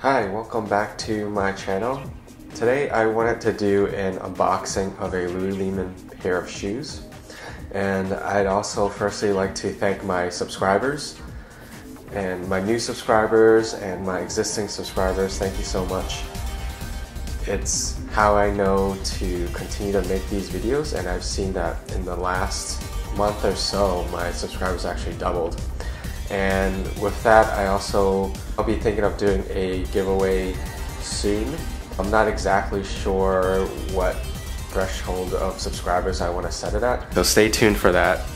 Hi, welcome back to my channel. Today I wanted to do an unboxing of a Louis Leeman pair of shoes. And I'd also firstly like to thank my subscribers and my new subscribers and my existing subscribers. Thank you so much. It's how I know to continue to make these videos and I've seen that in the last month or so my subscribers actually doubled. And with that, I also, I'll be thinking of doing a giveaway soon. I'm not exactly sure what threshold of subscribers I want to set it at. So stay tuned for that.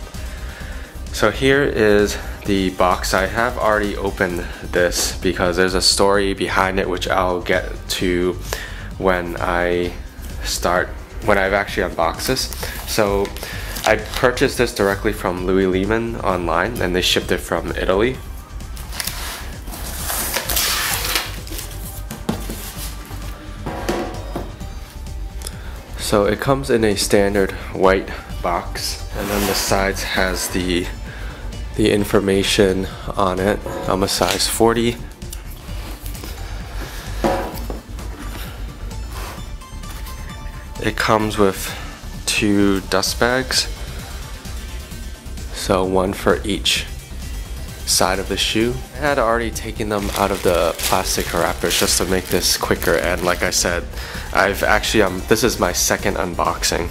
So here is the box. I have already opened this because there's a story behind it which I'll get to when I start, when I've actually unboxed this. So I purchased this directly from Louis Leeman online and they shipped it from Italy. So it comes in a standard white box and then the sides has the the information on it. I'm a size 40. It comes with two dust bags. So one for each side of the shoe. I had already taken them out of the plastic wrappers just to make this quicker and like I said, I've actually, um, this is my second unboxing.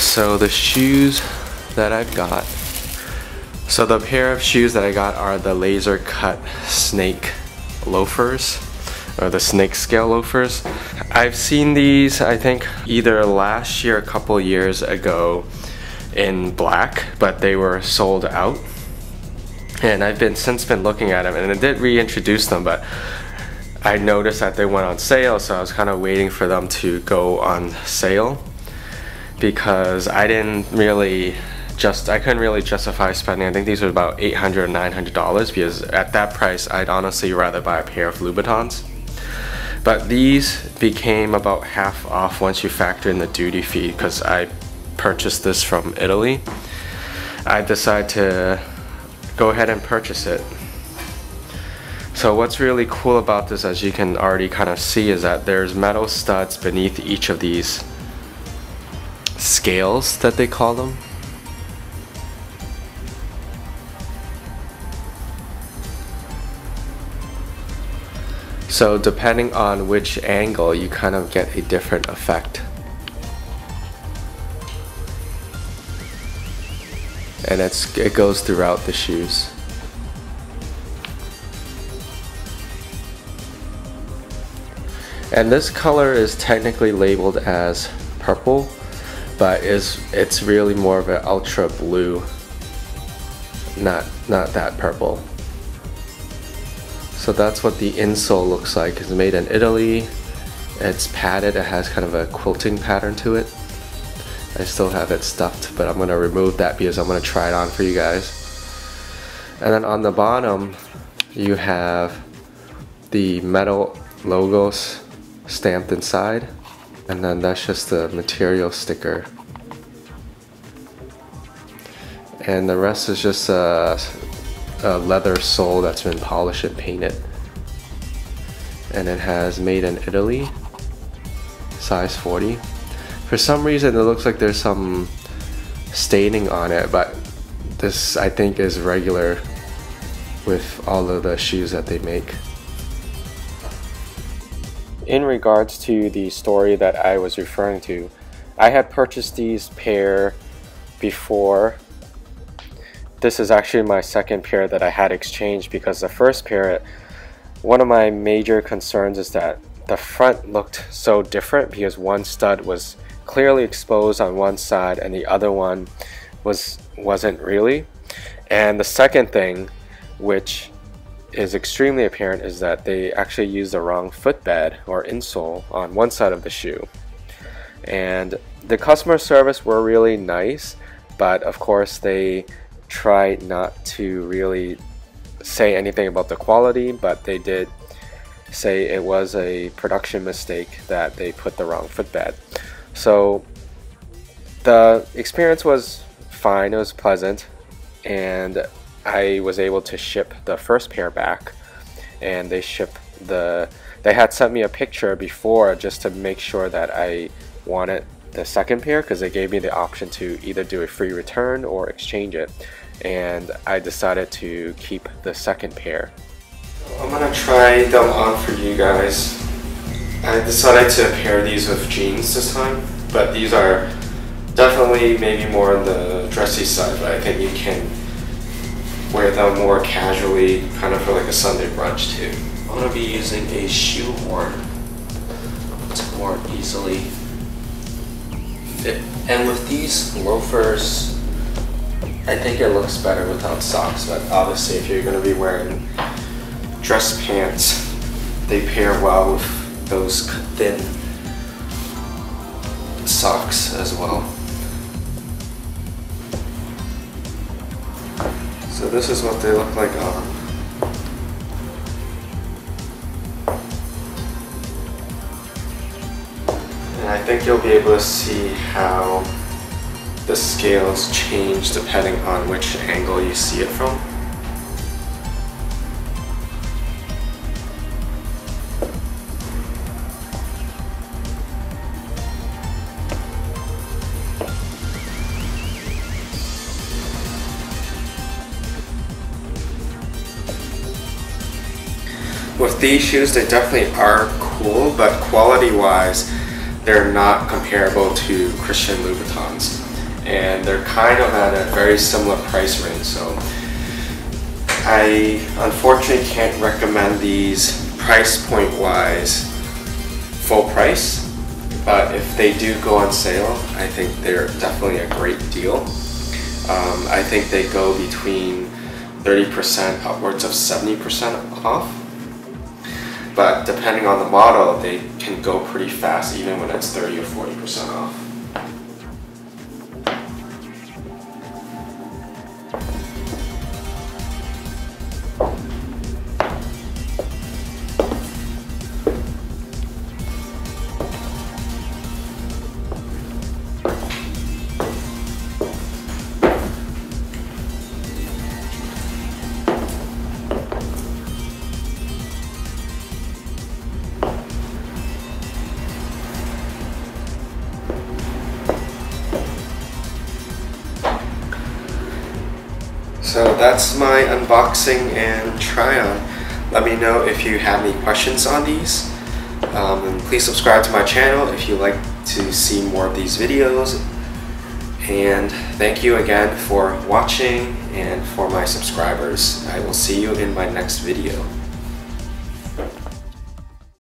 So the shoes that I've got, so the pair of shoes that I got are the laser cut snake loafers or the snake scale loafers. I've seen these, I think, either last year, a couple years ago in black, but they were sold out. And I've been since been looking at them, and I did reintroduce them, but I noticed that they went on sale, so I was kind of waiting for them to go on sale because I didn't really just I couldn't really justify spending. I think these were about $800 or 900 dollars because at that price I'd honestly rather buy a pair of Louboutins. But these became about half off once you factor in the duty fee because I purchased this from Italy. I decided to go ahead and purchase it. So what's really cool about this as you can already kind of see is that there's metal studs beneath each of these scales that they call them. So depending on which angle, you kind of get a different effect. And it's, it goes throughout the shoes. And this color is technically labeled as purple, but is it's really more of an ultra blue, not not that purple. So that's what the insole looks like. It's made in Italy. It's padded. It has kind of a quilting pattern to it. I still have it stuffed, but I'm going to remove that because I'm going to try it on for you guys. And then on the bottom, you have the metal logos stamped inside. And then that's just the material sticker. And the rest is just a a leather sole that's been polished and painted. And it has made in Italy, size 40. For some reason it looks like there's some staining on it, but this I think is regular with all of the shoes that they make. In regards to the story that I was referring to, I had purchased these pair before this is actually my second pair that I had exchanged because the first pair, one of my major concerns is that the front looked so different because one stud was clearly exposed on one side and the other one was wasn't really. And the second thing, which is extremely apparent, is that they actually used the wrong footbed or insole on one side of the shoe. And the customer service were really nice, but of course they try not to really say anything about the quality, but they did say it was a production mistake that they put the wrong footbed. So the experience was fine, it was pleasant, and I was able to ship the first pair back, and they shipped the. They had sent me a picture before just to make sure that I wanted the second pair because they gave me the option to either do a free return or exchange it, and I decided to keep the second pair. I'm gonna try them on for you guys. I decided to pair these with jeans this time, but these are definitely maybe more on the dressy side, but I think you can wear them more casually, kind of for like a Sunday brunch too. I'm gonna be using a shoe horn to more easily fit. And with these loafers, I think it looks better without socks, but obviously if you're gonna be wearing dress pants, they pair well with those thin socks as well. So this is what they look like on. And I think you'll be able to see how the scales change depending on which angle you see it from. With these shoes, they definitely are cool, but quality-wise, they're not comparable to Christian Louboutins. And they're kind of at a very similar price range, so I unfortunately can't recommend these price point-wise full price, but if they do go on sale, I think they're definitely a great deal. Um, I think they go between 30% upwards of 70% off but depending on the model, they can go pretty fast even when it's 30 or 40% off. So that's my unboxing and try on. Let me know if you have any questions on these. Um, and please subscribe to my channel if you like to see more of these videos. And thank you again for watching and for my subscribers. I will see you in my next video.